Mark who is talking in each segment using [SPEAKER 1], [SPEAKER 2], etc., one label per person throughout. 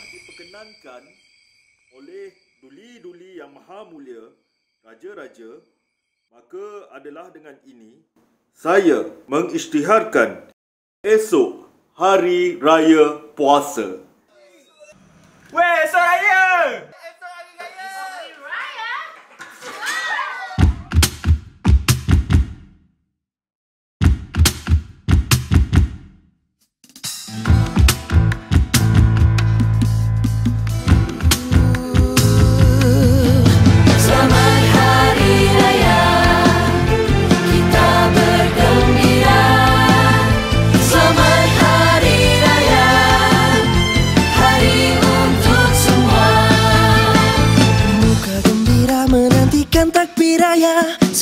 [SPEAKER 1] diperkenankan oleh duli-duli yang maha mulia, raja-raja, maka adalah dengan ini saya mengisytiharkan esok hari raya puasa.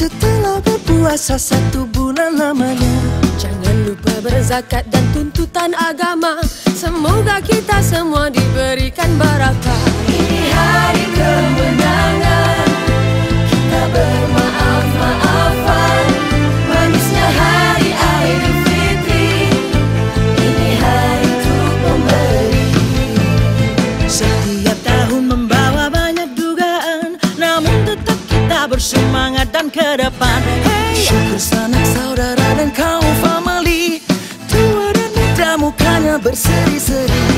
[SPEAKER 2] Setelah berpuasa satu bulan lamanya
[SPEAKER 3] Jangan lupa berzakat dan tuntutan agama. Semoga kita semua diberikan barakah. Ini hari kita
[SPEAKER 2] bersemangat dan ke depan. Hey! Syukur sanak saudara dan kaum family. Tua dan muda mukanya berseri-seri